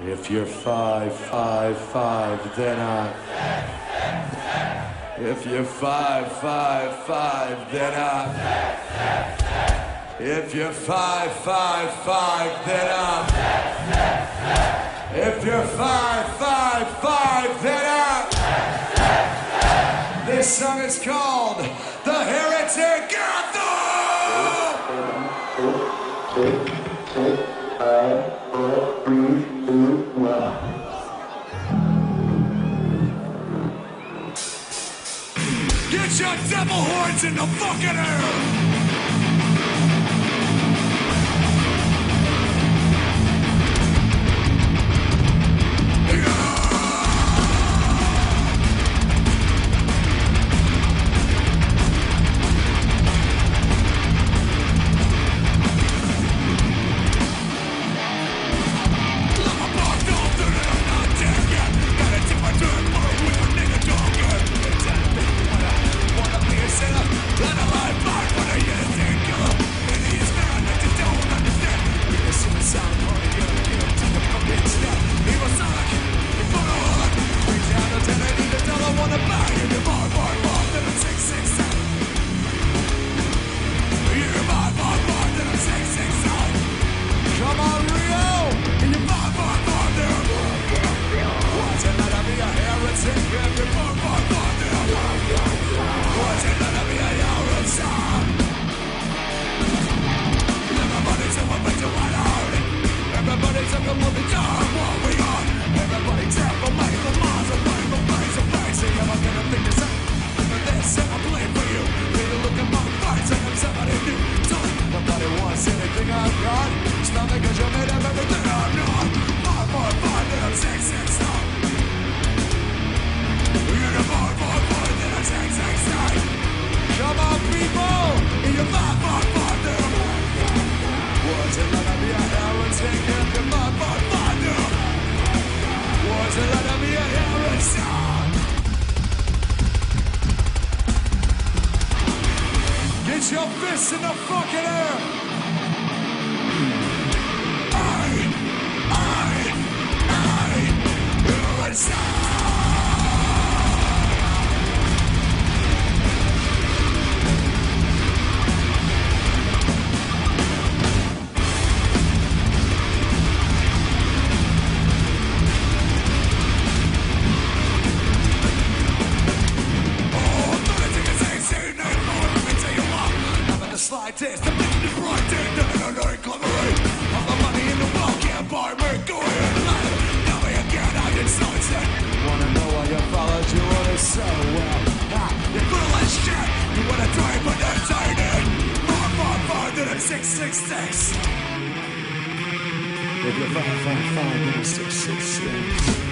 If you're five, five, five, then I. If you're five, five, five, then I. If you're five, five, five, then I. If you're five, five, five, then I. This song is called The Heretic Anthem. Get your devil horns in the fucking air! your fists in the fucking air. I, I, I, who is If you're five, five, five, nine, six, six, six.